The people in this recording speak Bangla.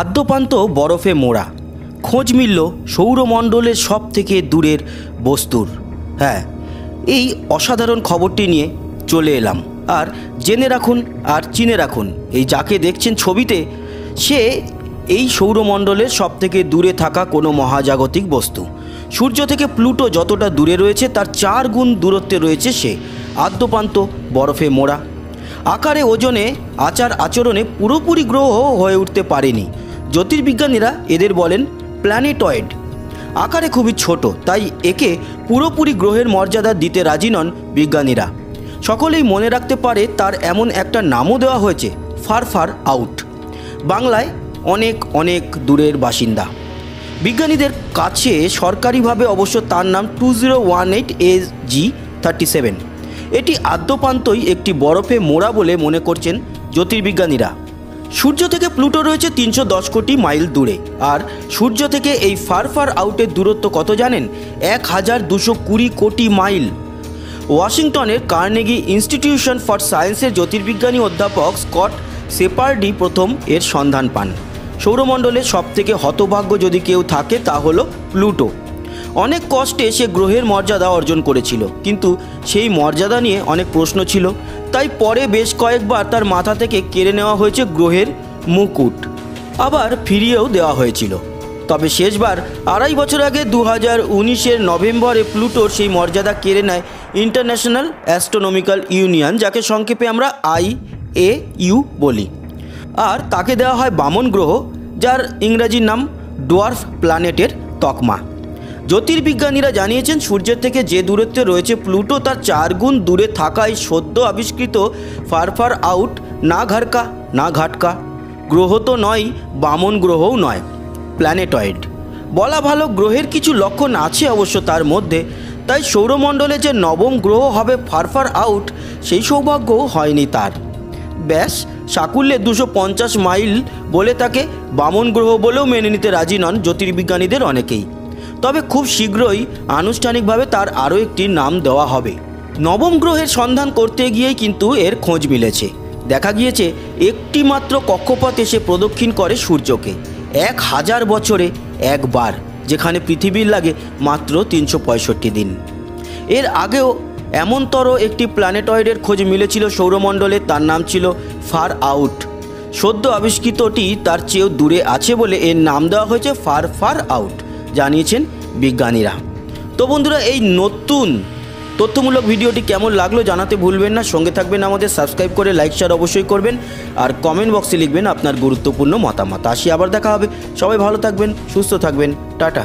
আদ্যপান্ত বরফে মোড়া। খোঁজ মিলল সৌরমণ্ডলের সব থেকে দূরের বস্তুর। হ্যাঁ এই অসাধারণ খবরটি নিয়ে চলে এলাম। আর জেনে রাখুন, আর চিনে রাখুন, এই যাকে দেখছেন ছবিতে, সে এই সৌরমণ্ডলের সব থেকে দূরে থাকা কোনো মহাজাগতিক বস্তু। সূর্য থেকে প্লুটো যতটা দূরে রয়েছে, তার চার গুণ দূরত্বে রয়েছে সে। আদ্যপান্ত বরফে মোড়া। আকারে ওজনে, আচার আচরণে পুরোপুরি গ্রহ হয়ে উঠতে পারেনি। জ্যোতির্বিজ্ঞানীরা এদের বলেন, প্ল্যানেটয়েড। আকারে খুবই ছোট, তাই একে পুরোপুরি গ্রহের মর্যাদা দিতে রাজি নন বিজ্ঞানীরা। সকলেই মনে রাখতে পারে তার এমন একটা নামও দেওয়া হয়েছে, ফার ফার আউট। বাংলায় অনেক অনেক দূরের বাসিন্দা। বিজ্ঞানীদের কাছে সরকারিভাবে অবশ্য তার নাম two zero one eight S G thirty seven. এটি আদ্যপান্তই একটি বরফে মোড়া বলে মনে করছেন জ্যোতির্বিজ্ঞানীরা। সূর্য থেকে প্লুটো রয়েছে তিনশো দশ কোটি মাইল দূরে। আর সূর্য থেকে এই ফার ফার আউটের দূরত্ব কত জানেন? এক হাজার দুশো কুড়ি কোটি মাইল। ওয়াশিংটনের কার্নেগি ইনস্টিটিউশন ফর সায়েন্সের জ্যোতির্বিজ্ঞানী অধ্যাপক স্কট সেপার্ডি প্রথম এর সন্ধান পান। সৌরমণ্ডলের সবথেকে হতভাগ্য যদি কেউ থাকে তা হলো প্লুটো। অনেক কষ্টে সে গ্রহের মর্যাদা অর্জন করেছিল। কিন্তু সেই মর্যাদা নিয়ে অনেক প্রশ্ন ছিল। তাই পরে বেশ কয়েকবার তার মাথা থেকে কেড়ে নেওয়া হয়েছে গ্রহের মুকুট। আবার ফিরিয়েও দেওয়া হয়েছিল। তবে শেষবার, আড়াই বছর আগে দু হাজার উনিশের নভেম্বরে প্লুটোর সেই মর্যাদা কেড়ে নেয় ইন্টারন্যাশনাল অ্যাস্ট্রোনমিক্যাল ইউনিয়ন, যাকে সংক্ষেপে আমরা আই এ ইউ বলি। আর তাকে দেওয়া হয় বামন গ্রহ, যার ইংরাজির নাম ডোয়ার্ফ প্ল্যানেটের তকমা। জ্যোতির্বিজ্ঞানীরা জানিয়েছেন, সূর্যের থেকে যে দূরত্বে রয়েছে প্লুটো, তার চার গুণ দূরে থাকায় সদ্য আবিষ্কৃত ফারফার আউট না ঘাটকা না ঘাটকা গ্রহ তো নয়, বামন গ্রহও নয়, প্ল্যানেটয়েড। বলা ভালো, গ্রহের কিছু লক্ষণ আছে অবশ্য তার মধ্যে, তাই সৌরমণ্ডলে যে নবম গ্রহ হবে ফারফার আউট, সেই সৌভাগ্যও হয়নি তার। ব্যাস, সাকুল্যে দুশো পঞ্চাশ মাইল বলে তাকে বামন গ্রহ বলেও মেনে নিতে রাজি নন জ্যোতির্বিজ্ঞানীদের অনেকেই। তবে খুব শীঘ্রই আনুষ্ঠানিকভাবে তার আরও একটি নাম দেওয়া হবে। নবম গ্রহের সন্ধান করতে গিয়েই কিন্তু এর খোঁজ মিলেছে। দেখা গিয়েছে একটি মাত্র কক্ষপথ এসে প্রদক্ষিণ করে সূর্যকে। এক হাজার বছরে একবার, যেখানে পৃথিবীর লাগে মাত্র তিনশো পঁয়ষট্টি দিন। এর আগেও এমনতর একটি প্ল্যানেটয়েডের খোঁজ মিলেছিল সৌরমণ্ডলে, তার নাম ছিল ফার আউট। সদ্য আবিষ্কৃতটি তার চেয়েও দূরে আছে বলে এর নাম দেওয়া হয়েছে ফার ফার আউট। জানিয়েছেন বিজ্ঞানীরা। তো বন্ধুরা, এই নতুন তথ্যমূলক ভিডিওটি কেমন লাগল জানাতে ভুলবেন না। সঙ্গে থাকবেন আমাদের সাবস্ক্রাইব করে, লাইক শেয়ার অবশ্যই করবেন। আর কমেন্ট বক্সে লিখবেন আপনার গুরুত্বপূর্ণ মতামত। আসি আবার দেখা হবে। সবাই ভালো থাকবেন, সুস্থ থাকবেন। টাটা।